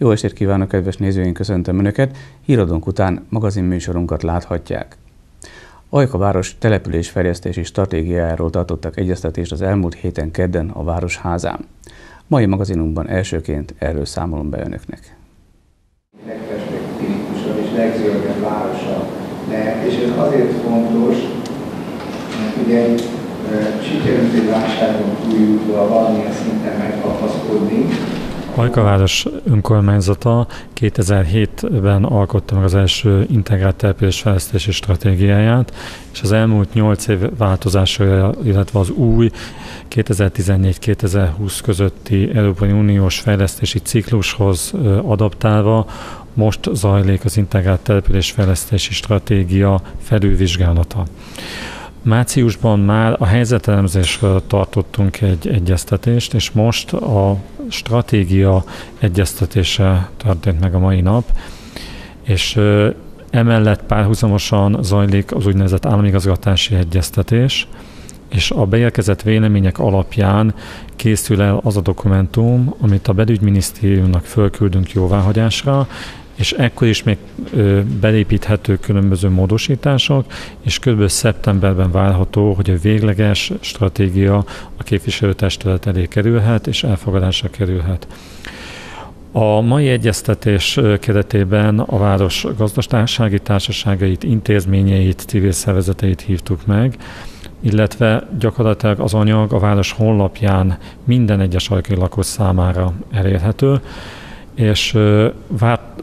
Jó estét kívánok, kedves nézőink, köszöntöm Önöket! Híradónk után magazinműsorunkat láthatják. Ajka város településfejlesztési stratégiájáról tartottak egyeztetést az elmúlt héten kedden a Városházán. Mai magazinunkban elsőként erről számolom be Önöknek. Legperspektívikusabb és legzöldebb városa lehet, és ez azért fontos, mert ugye sikerült egy válságon túljutva valamilyen szinten megkapaszkodni, Ajkaváros önkormányzata 2007-ben alkotta meg az első integrált településfejlesztési stratégiáját, és az elmúlt 8 év változásai, illetve az új 2014-2020 közötti Európai Uniós fejlesztési ciklushoz adaptálva most zajlik az integrált településfejlesztési stratégia felülvizsgálata. Márciusban már a helyzetelemzésről tartottunk egy egyeztetést, és most a stratégia egyeztetése történt meg a mai nap, és emellett párhuzamosan zajlik az úgynevezett államigazgatási egyeztetés, és a beérkezett vélemények alapján készül el az a dokumentum, amit a belügyminisztériumnak fölküldünk jóváhagyásra, és ekkor is még belépíthető különböző módosítások, és kb. szeptemberben várható, hogy a végleges stratégia a képviselőtestület elé kerülhet, és elfogadásra kerülhet. A mai egyeztetés keretében a város gazdasági társaságait, intézményeit, civil szervezeteit hívtuk meg, illetve gyakorlatilag az anyag a város honlapján minden egyes ajkai lakos számára elérhető és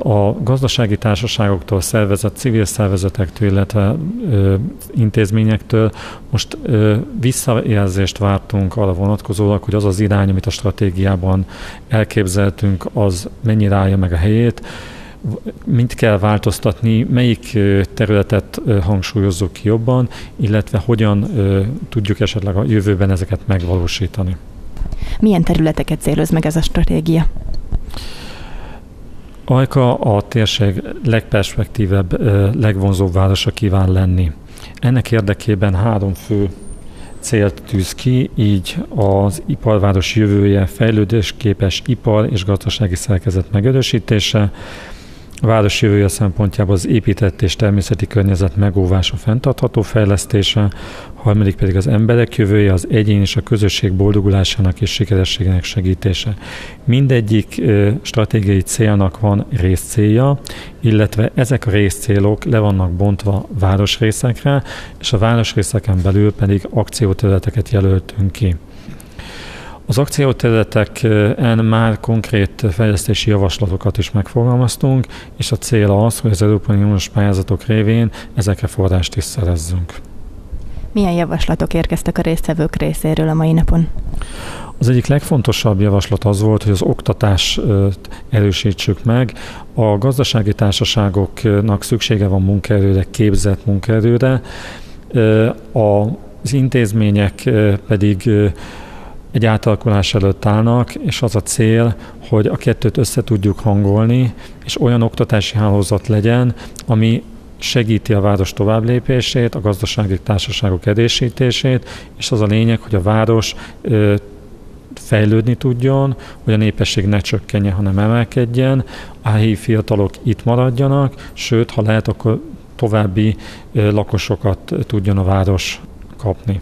a gazdasági társaságoktól, szervezett civil szervezetektől, illetve intézményektől most visszajelzést vártunk arra vonatkozólag, hogy az az irány, amit a stratégiában elképzeltünk, az mennyire állja meg a helyét, mit kell változtatni, melyik területet hangsúlyozzuk ki jobban, illetve hogyan tudjuk esetleg a jövőben ezeket megvalósítani. Milyen területeket céloz meg ez a stratégia? Ajka a térség legperspektívebb, legvonzóbb városa kíván lenni. Ennek érdekében három fő célt tűz ki, így az iparváros jövője, fejlődésképes ipar és gazdasági szerkezet megerősítése, a város jövője szempontjából az épített és természeti környezet megóvása, fenntartható fejlesztése, harmadik pedig az emberek jövője, az egyén és a közösség boldogulásának és sikerességének segítése. Mindegyik stratégiai célnak van részcélja, illetve ezek a részcélok le vannak bontva városrészekre, és a városrészeken belül pedig akcióterületeket jelöltünk ki. Az akcióterületeken már konkrét fejlesztési javaslatokat is megfogalmaztunk, és a cél az, hogy az Európai Uniós pályázatok révén ezekre forrást is szerezzünk. Milyen javaslatok érkeztek a résztvevők részéről a mai napon? Az egyik legfontosabb javaslat az volt, hogy az oktatást erősítsük meg. A gazdasági társaságoknak szüksége van munkaerőre, képzett munkaerőre, az intézmények pedig egy átalakulás előtt állnak, és az a cél, hogy a kettőt össze tudjuk hangolni, és olyan oktatási hálózat legyen, ami segíti a város továbblépését, a gazdasági társaságok erősítését, és az a lényeg, hogy a város ö, fejlődni tudjon, hogy a népesség ne csökkenje, hanem emelkedjen, a helyi fiatalok itt maradjanak, sőt, ha lehet, akkor további ö, lakosokat tudjon a város kapni.